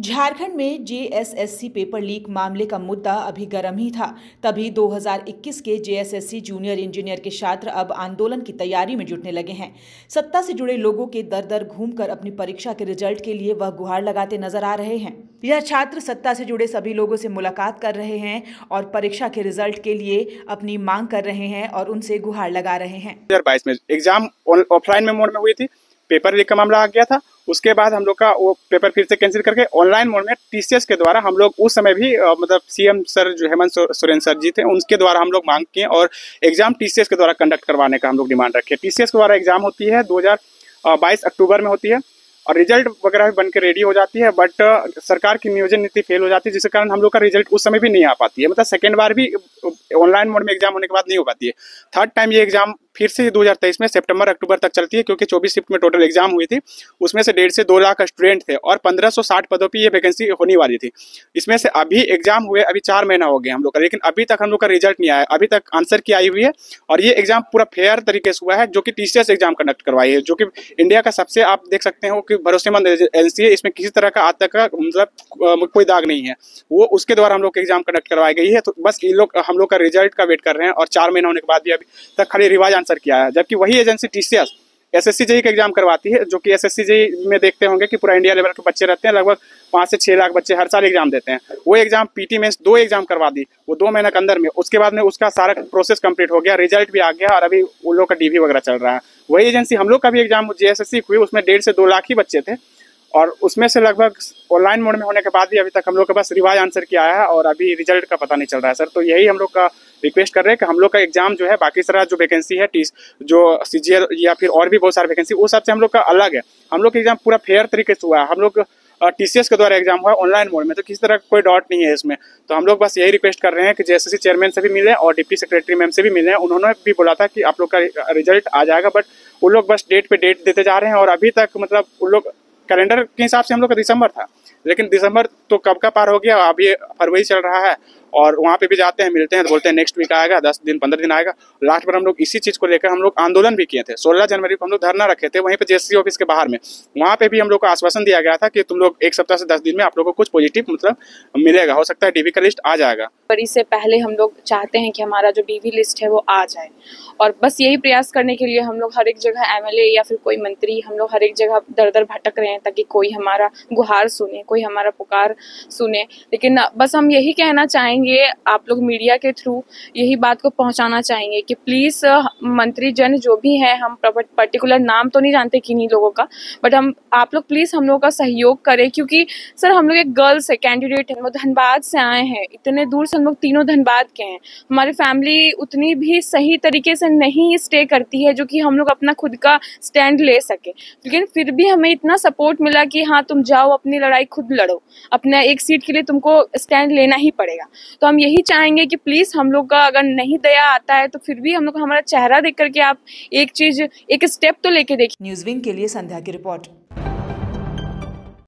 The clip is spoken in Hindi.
झारखंड में जेएसएससी पेपर लीक मामले का मुद्दा अभी गर्म ही था। तभी 2021 के जेएसएससी जूनियर इंजीनियर के छात्र अब आंदोलन की तैयारी में जुटने लगे हैं। सत्ता से जुड़े लोगों के दर दर घूमकर अपनी परीक्षा के रिज़ल्ट के लिए वह गुहार लगाते नज़र आ रहे हैं। यह छात्र सत्ता से जुड़े सभी लोगों से मुलाकात कर रहे हैं और परीक्षा के रिज़ल्ट के लिए अपनी मांग कर रहे हैं और उनसे गुहार लगा रहे हैं। दो में एग्ज़ाम ऑफलाइन में मोड में हुई थी। पेपर लीक का मामला आ गया था। उसके बाद हम लोग का वो पेपर फिर से कैंसिल करके ऑनलाइन मोड में टीसीएस के द्वारा हम लोग उस समय भी मतलब सीएम सर जो हेमंत सोरेन सर जी थे, उनके द्वारा हम लोग मांग किए और एग्ज़ाम टीसीएस के द्वारा कंडक्ट करवाने का हम लोग डिमांड रखे। टीसीएस के द्वारा एग्ज़ाम होती है दो हज़ार बाईस अक्टूबर में होती है और रिज़ल्ट वगैरह भी बन के रेडी हो जाती है बट सरकार की नियोजन नीति फेल हो जाती है, जिसके कारण हम लोग का रिज़ल्ट उस समय भी नहीं आ पाती है। मतलब सेकेंड बार भी ऑनलाइन मोड में एग्ज़ाम होने के बाद नहीं हो पाती है। थर्ड टाइम ये एग्ज़ाम फिर से 2023 में सितंबर, अक्टूबर तक चलती है, क्योंकि 24 शिफ्ट में टोटल एग्ज़ाम हुई थी। उसमें से डेढ़ से दो लाख स्टूडेंट थे और 1560 पदों पर ये वैकेंसी होने वाली थी। इसमें से अभी एग्ज़ाम हुए, अभी चार महीना हो गया हम लोग का, लेकिन अभी तक हम लोग का रिज़ल्ट नहीं आया अभी तक आंसर की आई हुई है और ये एग्ज़ाम पूरा फेयर तरीके से हुआ है, जो कि टी एग्ज़ाम कंडक्ट करवाई है, जो कि इंडिया का सबसे आप देख सकते हो कि भरोसेमंद एजेंसी है। इसमें किसी तरह का आज तक का मतलब कोई दाग नहीं है। वो उसके द्वारा हम लोग एग्ज़ाम कंडक्ट करवाई गई है। तो बस ये लोग, हम लोग का रिज़ल्ट का वेट कर रहे हैं और चार महीना होने के बाद भी अभी तक खाली रिवाइज आंसर किया है, जबकि वही एजेंसी टीसीएस एसएससी जेई का एग्ज़ाम करवाती है, जो कि एसएससी जेई में देखते होंगे कि पूरा इंडिया लेवल के बच्चे रहते हैं, लगभग पाँच से छः लाख बच्चे हर साल एग्ज़ाम देते हैं। वो एग्ज़ाम पीटी में दो एग्ज़ाम करवा दी, वो दो महीने के अंदर में। उसके बाद में उसका सारा प्रोसेस कंप्लीट हो गया, रिज़ल्ट भी आ गया और अभी उन लोग का डीवी वगैरह चल रहा है। वही एजेंसी हम लोग का भी एग्ज़ाम, जेएसएससी हुई, उसमें डेढ़ से दो लाख ही बच्चे थे और उसमें से लगभग ऑनलाइन मोड में होने के बाद भी अभी तक हम लोग के पास रिवाइज आंसर किया है और अभी रिज़ल्ट का पता नहीं चल रहा है सर तो यही हम लोग का रिक्वेस्ट कर रहे हैं कि हम लोग का एग्ज़ाम जो है, बाकी सारा जो वैकेंसी है, टीस, जो सी या फिर और भी बहुत सारे वैकेंसी वो सबसे हम लोग का अलग है। हम लोग का एग्ज़ाम पूरा फेयर तरीके से हुआ है। हम लोग टीसीएस के द्वारा एग्ज़ाम हुआ ऑनलाइन मोड में तो किसी तरह कोई डाउट नहीं है इसमें। तो हम लोग बस यही रिक्वेस्ट कर रहे हैं कि जैसे चेयरमैन से भी मिले और डिप्टी सेक्रेटरी मैम से भी मिले। उन्होंने भी बोला था कि आप लोग का रिज़ल्ट आ जाएगा बट वो लोग बस डेट पे डेट देते जा रहे हैं और अभी तक मतलब उन लोग कैलेंडर के हिसाब से हम लोग का दिसंबर था। लेकिन दिसंबर तो कब का पार हो गया अभी फरवरी चल रहा है। और वहाँ पे भी जाते हैं, मिलते हैं तो बोलते हैं नेक्स्ट वीक आएगा, दस दिन, पंद्रह दिन आएगा। लास्ट बार हम लोग इसी चीज़ को लेकर हम लोग आंदोलन भी किए थे। सोलह जनवरी को हम लोग धरना रखे थे, वहीं पर जेएससी ऑफ़िस के बाहर में। वहाँ पे भी हम लोग को आश्वासन दिया गया था कि तुम लोग एक सप्ताह से दस दिन में आप लोग को कुछ पॉजिटिव मतलब मिलेगा। हो सकता है डीबी का लिस्ट आ जाएगा। पर इससे पहले हम लोग चाहते हैं कि हमारा जो डीबी लिस्ट है वो आ जाए। और बस यही प्रयास करने के लिए हम लोग हर एक जगह एमएलए या फिर कोई मंत्री, हम लोग हर एक जगह दर दर भटक रहे हैं ताकि कोई हमारा गुहार सुने, कोई हमारा पुकार सुने। लेकिन बस हम यही कहना चाहेंगे आप लोग मीडिया के थ्रू यही बात को पहुंचाना चाहेंगे कि प्लीज़ मंत्री जन जो भी हैं, हम पर्टिकुलर नाम तो नहीं जानते किन्हीं लोगों का बट हम, आप लोग प्लीज़ हम लोगों का सहयोग करें क्योंकि सर हम लोग एक गर्ल्स है कैंडिडेट है वो धनबाद से आए हैं, इतने दूर से हम लोग तीनों धनबाद के हैं। हमारी फैमिली उतनी भी सही तरीके से नहीं स्टे करती है जो कि हम लोग अपना खुद का स्टैंड ले सके। लेकिन फिर भी हमें इतना सपोर्ट मिला कि हाँ तुम जाओ, अपनी लड़ाई खुद लड़ो, अपना एक सीट के लिए तुमको स्टैंड लेना ही पड़ेगा। तो हम यही चाहेंगे कि प्लीज़ हम लोग का अगर नहीं दया आता है तो फिर भी हम लोग हमारा चेहरा देख करके आप एक चीज़, एक स्टेप तो लेके देखिए। न्यूज़ विंग के लिए संध्या की रिपोर्ट